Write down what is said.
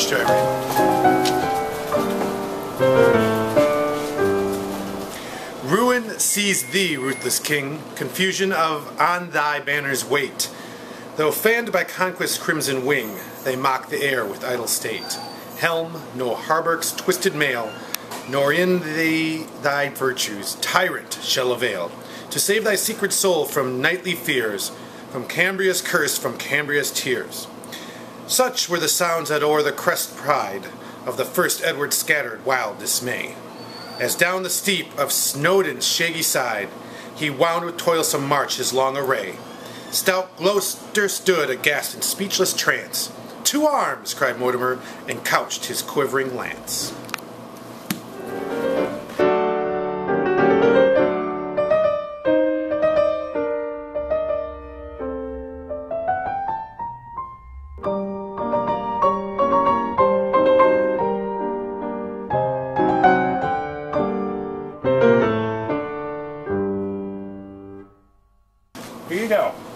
much to. Ruin seize thee, ruthless king, confusion of on thy banners wait. Though fanned by conquest's crimson wing, they mock the air with idle state. Helm, nor hauberk's twisted mail, nor in thee thy virtues, tyrant, shall avail. To save thy secret soul from nightly fears, from Cambria's curse, from Cambria's tears. Such were the sounds that o'er the crest pride of the first Edward scattered wild dismay. As down the steep of Snowdon's shaggy side, he wound with toilsome march his long array. Stout Gloucester stood aghast in speechless trance. To arms! cried Mortimer, and couched his quivering lance. Here you go.